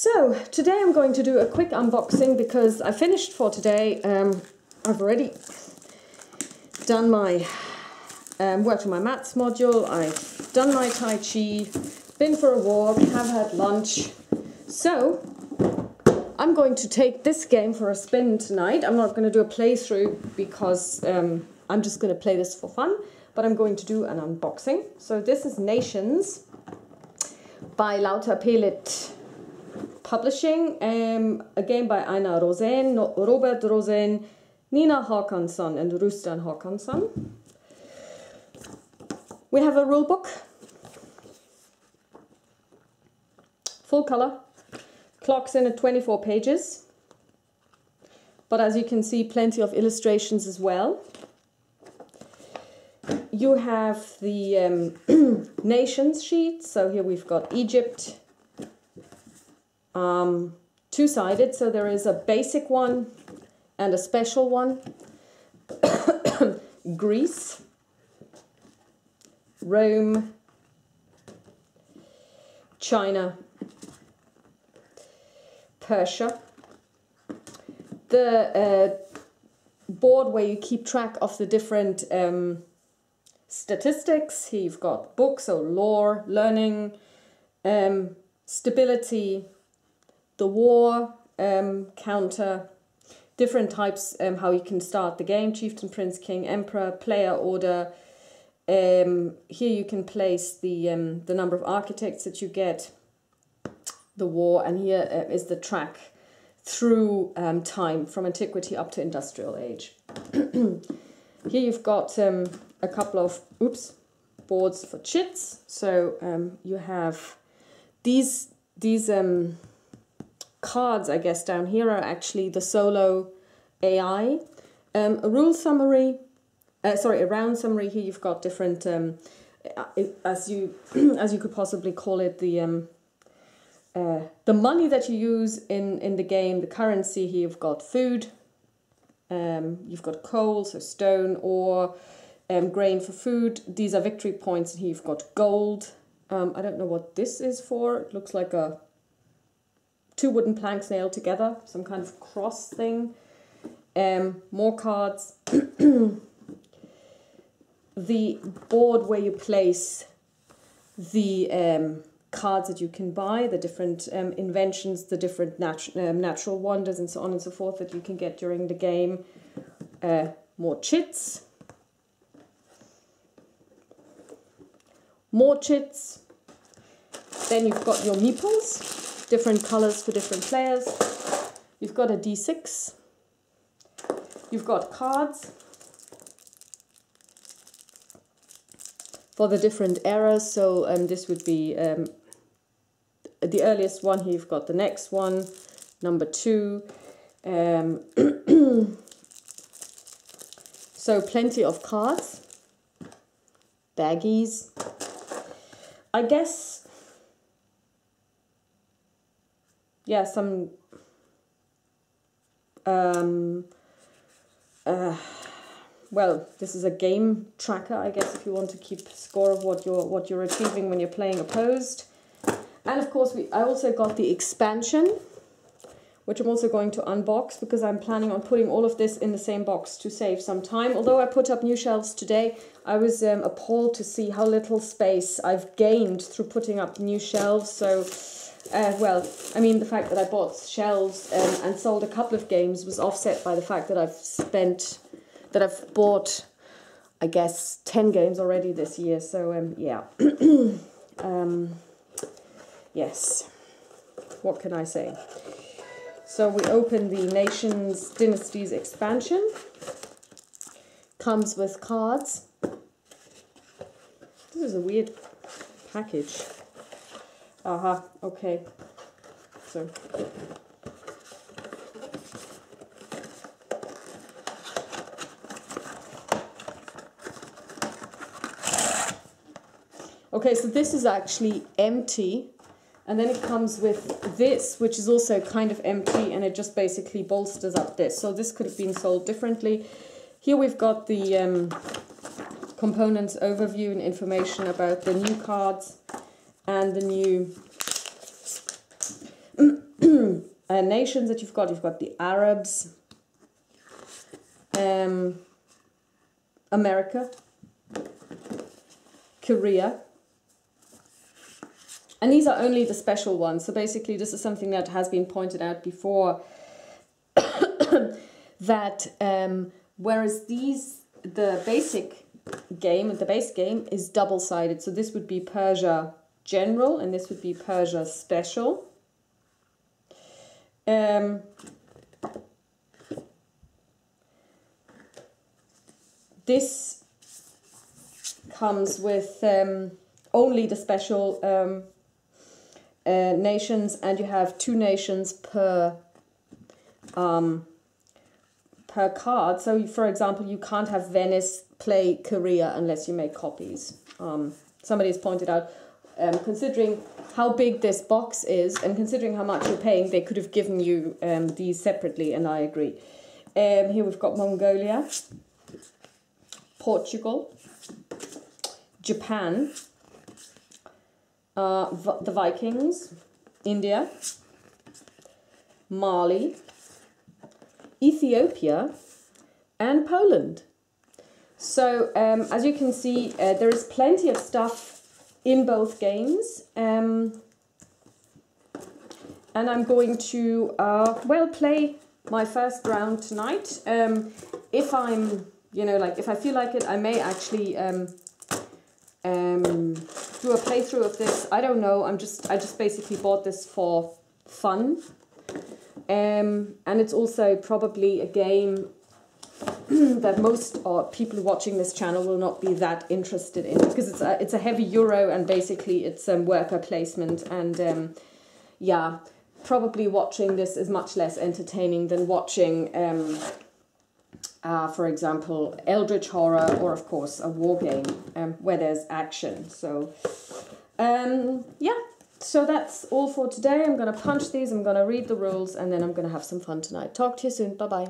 So today I'm going to do a quick unboxing because I finished for today. Um, I've already done my um, worked on my maths module. I've done my Tai Chi, been for a walk, have had lunch. So I'm going to take this game for a spin tonight. I'm not going to do a playthrough because um, I'm just going to play this for fun, but I'm going to do an unboxing. So this is Nations by Lautapelit Publishing, um, a game by Anna Rosén, Robert Rosén, Nina Håkansson and Rustan Håkansson. We have a rule book, full color, clocks in at 24 pages, but as you can see, plenty of illustrations as well. You have the um, nations sheet, so here we've got Egypt, um, two-sided, so there is a basic one and a special one. Greece, Rome, China, Persia. The uh, board where you keep track of the different um, statistics. You've got books, so lore, learning, um, stability, the war, um, counter, different types, um, how you can start the game, chieftain, prince, king, emperor, player order. Um, here you can place the, um, the number of architects that you get, the war, and here uh, is the track through um, time from antiquity up to industrial age. here you've got um, a couple of, oops, boards for chits. So um, you have these, these um, cards, I guess, down here are actually the solo AI. Um, a rule summary, uh, sorry, a round summary. Here you've got different, um, as you as you could possibly call it, the um, uh, the money that you use in in the game, the currency. Here you've got food. Um, you've got coal, so stone, or um, grain for food. These are victory points. And here you've got gold. Um, I don't know what this is for. It looks like a two wooden planks nailed together, some kind of cross thing. Um, more cards. the board where you place the um, cards that you can buy, the different um, inventions, the different nat um, natural wonders, and so on and so forth that you can get during the game. Uh, more chits. More chits. Then you've got your meeples different colors for different players. You've got a d6. You've got cards for the different eras. So um, this would be um, the earliest one. Here you've got the next one, number two. Um, so plenty of cards, baggies. I guess yeah, some um, uh, well, this is a game tracker, I guess, if you want to keep score of what you're what you're achieving when you're playing opposed. And of course, we I also got the expansion, which I'm also going to unbox because I'm planning on putting all of this in the same box to save some time. Although I put up new shelves today, I was um, appalled to see how little space I've gained through putting up new shelves. So uh, well, I mean, the fact that I bought shelves um, and sold a couple of games was offset by the fact that I've spent, that I've bought, I guess, 10 games already this year. So, um, yeah. um, yes. What can I say? So we open the Nations Dynasties expansion. Comes with cards. This is a weird package. Aha, okay. So. Okay, so this is actually empty. And then it comes with this, which is also kind of empty, and it just basically bolsters up this. So this could have been sold differently. Here we've got the um, components overview and information about the new cards and the new uh, nations that you've got. You've got the Arabs, um, America, Korea. And these are only the special ones. So basically, this is something that has been pointed out before. that um, whereas these, the basic game, the base game is double sided. So this would be Persia general and this would be Persia special. Um, this comes with um, only the special um, uh, nations, and you have two nations per um, per card. So, for example, you can't have Venice play Korea unless you make copies. Um, somebody has pointed out, um, considering how big this box is and considering how much you're paying, they could have given you um, these separately, and I agree. Um, here we've got Mongolia, Portugal, Japan, uh, the Vikings, India, Mali, Ethiopia, and Poland. So um, as you can see, uh, there is plenty of stuff in both games. Um, and I'm going to, uh, well, play my first round tonight. Um, if I'm, you know, like, if I feel like it, I may actually um, um, do a playthrough of this. I don't know. I'm just, I just basically bought this for fun. Um, and it's also probably a game that most uh, people watching this channel will not be that interested in because it's a, it's a heavy euro and basically it's um, worker placement and um, yeah probably watching this is much less entertaining than watching um, uh, for example eldritch horror or of course a war game um, where there's action. So um, yeah so that's all for today. I'm going to punch these i'm going to read the rules and then i'm going to have some fun tonight. Talk to you soon. Bye bye